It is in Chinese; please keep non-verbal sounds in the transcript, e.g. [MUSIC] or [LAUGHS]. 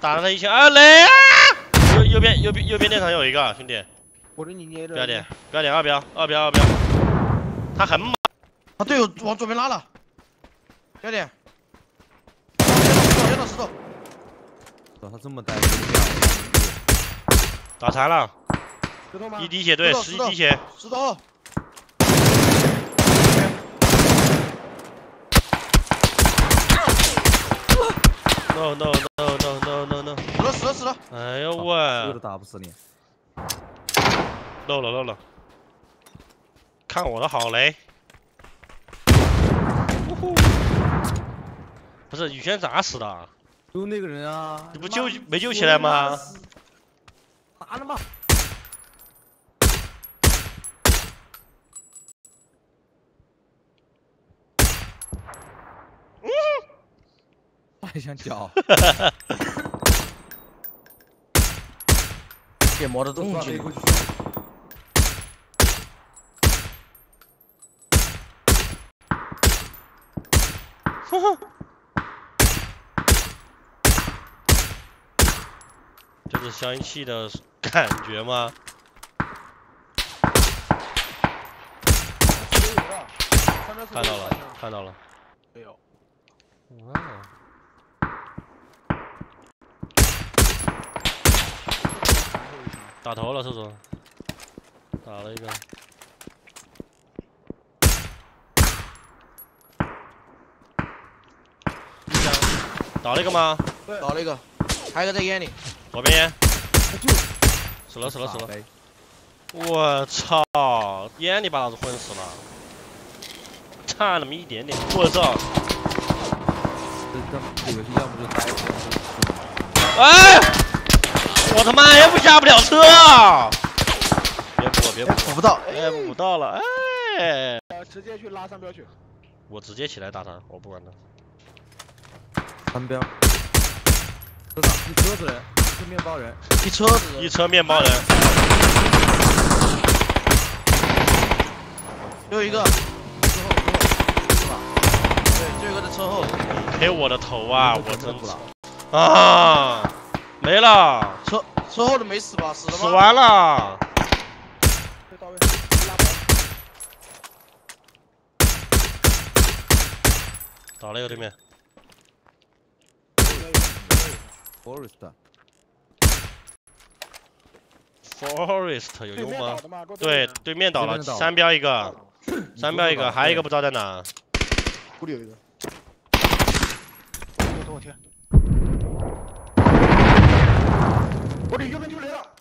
打了他一枪啊，雷啊！右右边右边右边电场有一个兄弟，我给你捏着。不要点不要点二标二标二标，他很猛，啊，队友往左边拉了，不要点。石头，操，他这么呆，打残了？一滴血对，十一滴血，石头。No no no no no no no，死了死了死了！哎呦这个喂都，打不死你。漏了漏了，看我的好雷！呜呼不是宇轩咋死的？就那个人啊，你不救没救起来吗？打了吗？还想 [LAUGHS] 叫？点魔的动动静。这是消音器的感觉吗？看到了，看到了。没有。哇。打头了，叔叔。打了一个。一枪。倒了一个吗？倒了一个，还有一个在烟里。左边烟。死了死了死了！我操！烟里把老子混死了，差那么一点点。我操！这这这游戏要不就呆着。哎！我他妈 F 下不了车！别补别补，补不到。哎，补不到了，哎！直接去拉三标去。我直接起来打他，我不管他。三标。车上一车子人，一车面包人，一车子人。一车面包人。又一个。车后车后，对，最后一个在车后。给我的头啊！我真服了啊，没了。车车后的没死吧？死了吗？死完了。到位，倒了一个对面。Forest。Forest 有用吗？对，对面倒了，三标一个，三标一个，还有一个不知道在哪。屋里有一个。等我天！我这原本就来了。